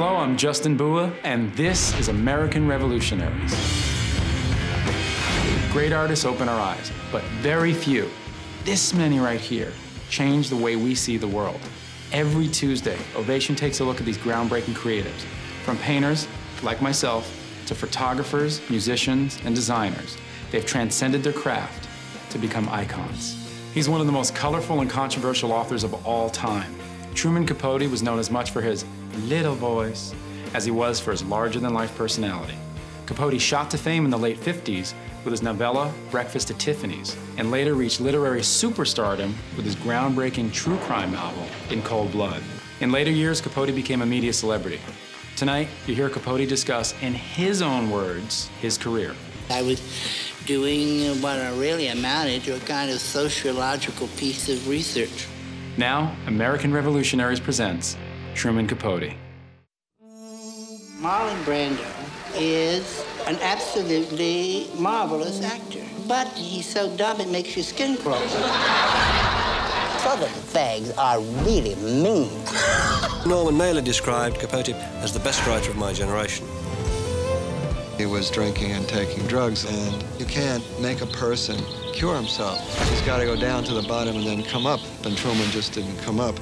Hello, I'm Justin Bua, and this is American Revolutionaries. Great artists open our eyes, but very few, this many right here, change the way we see the world. Every Tuesday, Ovation takes a look at these groundbreaking creatives, from painters like myself to photographers, musicians, and designers. They've transcended their craft to become icons. He's one of the most colorful and controversial authors of all time. Truman Capote was known as much for his little voice as he was for his larger than life personality. Capote shot to fame in the late 50s with his novella Breakfast at Tiffany's, and later reached literary superstardom with his groundbreaking true crime novel In Cold Blood. In later years, Capote became a media celebrity. Tonight, you hear Capote discuss, in his own words, his career. I was doing what really amounted to a kind of sociological piece of research. Now, American Revolutionaries presents Truman Capote. Marlon Brando is an absolutely marvelous actor, but he's so dumb it makes your skin crawl. Southern fags are really mean. Norman Mailer described Capote as the best writer of my generation. He was drinking and taking drugs, and you can't make a person cure himself. He's got to go down to the bottom and then come up, and Truman just didn't come up.